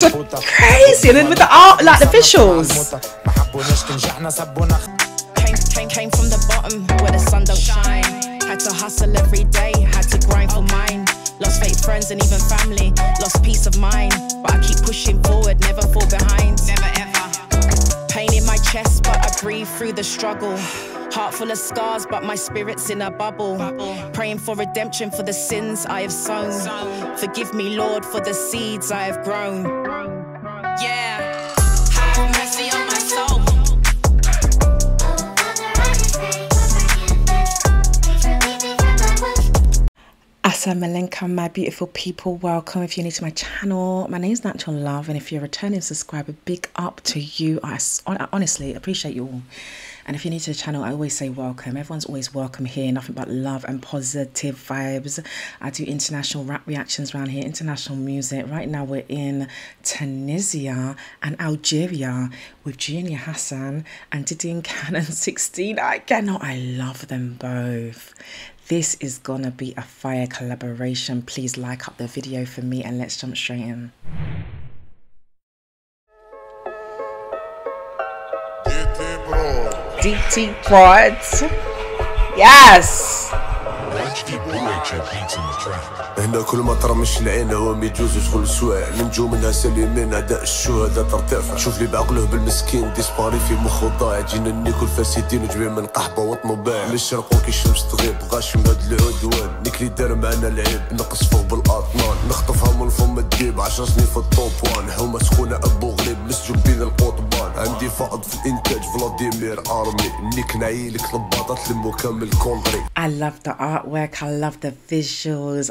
crazy. And then with the art, like the visuals. Came, from the bottom where the sun don't shine. Had to hustle every day, had to grind for mine. Lost fake friends and even family, lost peace of mind. But I keep pushing forward, never fall behind. Never ever. Chest, but I breathe through the struggle. Heart full of scars, but my spirit's in a bubble. Praying for redemption for the sins I have sown. Forgive me, Lord, for the seeds I have grown. Yeah. Assalamu alaikum, my beautiful people. Welcome if you're new to my channel. My name is Natural Love, and if you're a returning subscriber, big up to you. I honestly appreciate you all. And if you're new to the channel, I always say welcome. Everyone's always welcome here. Nothing but love and positive vibes. I do international rap reactions around here, international music. Right now, we're in Tunisia and Algeria with Junior Hassan and Didin Cannon 16. I cannot, I love them both. This is gonna be a fire collaboration. Please like up the video for me and let's jump straight in. DT Quads. Yes! Watch the bullet your beats in the. هنا كل ما ترمش العين هو ميجوز شغل سواع ننجو منها سليمين اعداء الشهداء ترتفع. شوف لي بعقله بالمسكين ديسباري في مخه ضايع. جينا نيكل فاسدين وجبين من قحبة وطنه باع من الشرق وكي الشمس تغيب غاشم هاد العدوان نيك اللي دار معانا العيب نقص فوق بالأطنان. نخطفها من فم الديب عشر سنين في الطوب وان. حومه سخونه أبو غريب مسجون بين القطبان. عندي فائض في الإنتاج فلاديمير آرمي. نيك نعيلك لباطة تلمو كامل كونتري I love the artwork, I love the visuals,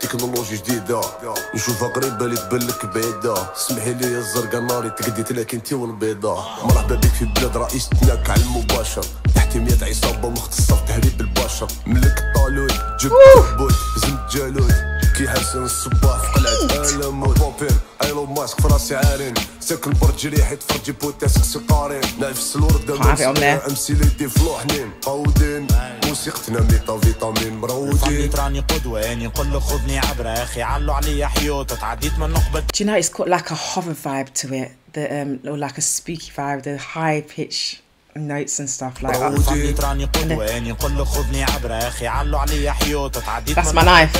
في الانتاج فلاديمير ارمي نيك نعيلك لباطه تلمو كامل كونتري فري حمزه بن دلات جيب لي دوني الشومي بلادي ميزانك يعواج هولا الله يزومني يا ولد مفيدة عشرة الهريب بتجيب السيدة دي سي 16 كانوا تكنولوجي جديدة. نشوفها قريبة اللي تبان لك بعيدة. اسمحي لي يا الزرقا ناري تقديت لك انتي والبيضة. مرحبا بك في بلاد رئيستنا على المباشر. تحت 100 عصابة مختصة في تهريب البشر. ملك طالوت جبت بوت زمت جالوت. كي حسن الصباح. في قلعة ألموت بوبين إيلون ماسك في راسي عارين. ساكن برج ريحي تفرجي بوتاسك سقارين. نفس الوردة عارف يا أمنية. امثلتي في لوحنين. قودين موسيقتنا ميتا فيتامين مرودين خليت راني قدوة يعني نقول له خذني عبرة يا أخي. علوا عليا حيوط تعديت من نقبة Do you know it's got like a horror vibe to it? The um or like a spooky vibe, the high pitch. notes and stuff like that. That's my knife.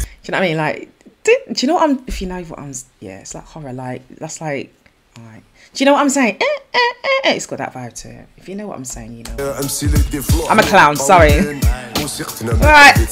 Do you know what I mean? Like, do, do, you know what I'm? If you know what I'm, yeah, it's like horror. Like that's like, do you know what I'm saying? Eh, eh, eh, eh, it's got that vibe to it. If you know what I'm saying, you know. I'm a clown. Sorry. موسيقتنا يعني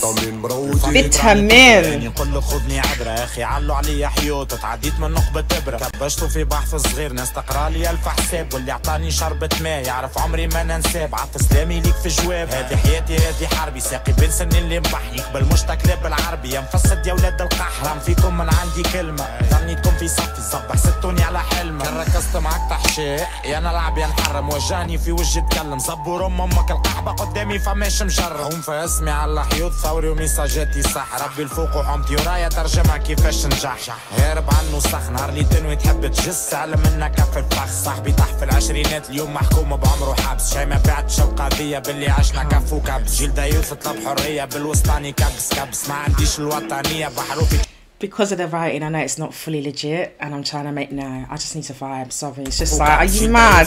فيتامين. نقول له خذني عبرة يا أخي علوا عليا حيوط تعديت من نقبة إبرة. كبشته في بحث صغير ناس تقرأ لي ألف حساب واللي عطاني شربة ماء يعرف عمري ما ننساه بعت سلامي ليك في جواب. هذه حياتي هذه حربي. ساقي بين سنين اللي مبحني قبل مش تكلاب بالعربي. يا مفسد يا ولاد القحرم فيكم من عندي كلمة. ظنيتكم في صفي. صبح ستوني على حلمة. كان ركزت معاك تحشيح يا نلعب يا نحرم. وجهني في وجهي اتكلم زبور ام أمك القحبة قدامي فماش مشرم هم فاسمي على حيوط ثوري وميساجاتي صح. ربي الفوق وحومتي ورايا ترجمها كيفاش نجح. هارب عنه صح نهار اللي تنوي تحب تجس. علم منك كف الفخ. صاحبي طاح في العشرينات اليوم محكوم بعمره حبس. شي ما بعدش القضية باللي عشنا كف وكبس. جيل دايوث طلب حرية بالوسطاني كبس. كبس. ما عنديش الوطنية بحروفي Because of the writing, I know it's not fully legit, and I'm trying to make no. I just need to vibe. Sorry, it's just like, are you mad?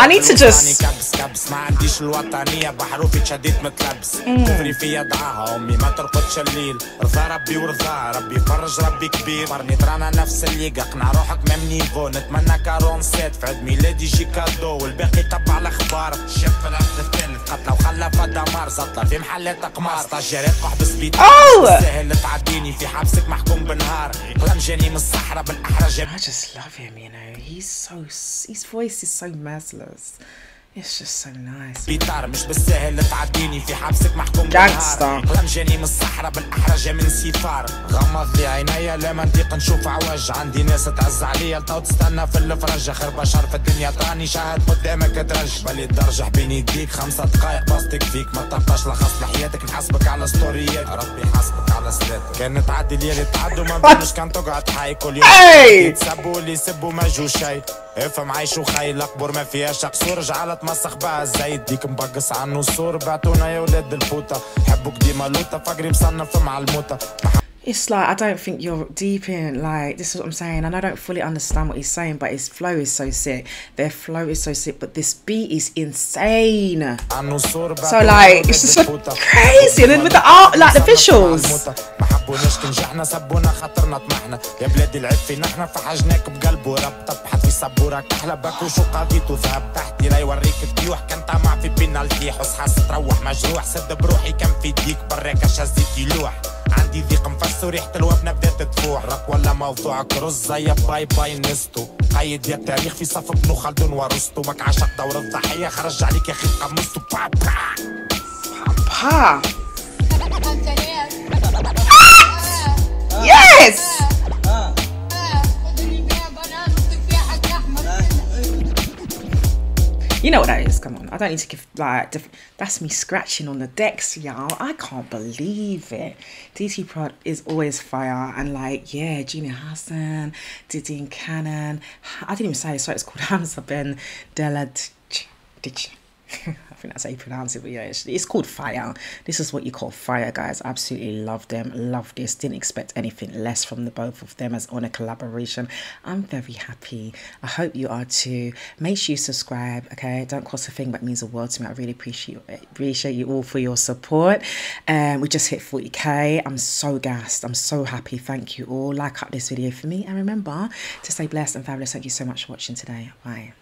I need to just. ما عنديش الوطنية بحروفي تشديت متلبس كفري فيا دعاها امي ما ترقدش الليل رضا ربي ورضا ربي فرج ربي كبير برني ترانا نفس الليقة اقنع روحك ميم نيفو نتمنى كارون سيت في عيد ميلادي يجي كادو والباقي تبع الاخبار شاف في العهد الثالث قتلة وخلفة دمار زطلة في محلات قمار ستاجيرات قحب سبيت. سهل تعديني في حبسك محكوم بالنهار قلم جاني من الصحراء بالأحرى جاب I just love him, you know. He's so his voice is so merciless. It's just so nice. بيطار مش بالسهل تعديني في حبسك محكوم قلم جاني من الصحراء بالأحرج من سفار غمض لي عينيا لا ما نطيق نشوف عوج. عندي ناس تعز عليا لتو تستنى في الفرج. آخر بشر في الدنيا تراني شاهد قدامك ترج بلي ترجح بين يديك خمسة دقايق بسطك فيك ما تبقاش لخص لحياتك نحاسبك على ستوريات. ربي يحاسبك على سلاتك كان تعدي الليالي تعدوا ما بينش كان تقعد حي كل يوم. Hey! يتسبوا اللي يسبوا ما جو شي. افهم عيش وخي القبور ما فيهاش قصور جعلت مسخ بها الزيت ديك مبقص عنه السور بعتونا يا ولاد الفوطة حبوك ديما لوطة فقري مصنف مع الموتة It's like I don't think you're deep in. Like this is what I'm saying, and I don't fully understand what he's saying, but his flow is so sick. Their flow is so sick, but this beat is insane. عنه السور So like it's just so crazy, and then with the art, like the visuals. ما حبوناش كنجحنا سبونا خاطرنا طمحنا. يا بلادي العيب فينا إحنا فحجناك بقلب ورب طبحت في سبورة كحلة باكوش وقضيته ذهب تحتي لا يوريك الديوح كان طمع في بينالتي. حس حاس تروح مجروح سد بروحي كان في ديك. براك شزيت يلوح. عندي ضيق مفس وريحة الوبنة بدات تفوح رك ولا موضوعك رز زي باي باي نستو. قيد يا التاريخ في صف ابن خلدون ورستو مك عشق دور الضحية خرج عليك يا أخي قمصتو با با Pa. Yes. You know what that is? Come on, I don't need to give like that's me scratching on the decks, y'all. I can't believe it. DT Prod is always fire, and like yeah, Junior Hassan, Diddy and Cannon. I didn't even say it, so it's called Hamza Ben Della Ditch. I think that's how you pronounce it, but yeah, it's, it's called Fire. This is what you call Fire, guys. Absolutely love them, love this. Didn't expect anything less from the both of them as on a collaboration. I'm very happy. I hope you are too. Make sure you subscribe, okay? Don't cost a thing, but it means the world to me. I really appreciate appreciate you all for your support. Um, we just hit 40k. I'm so gassed. I'm so happy. Thank you all. Like up this video for me, and remember to stay blessed and fabulous. Thank you so much for watching today. Bye.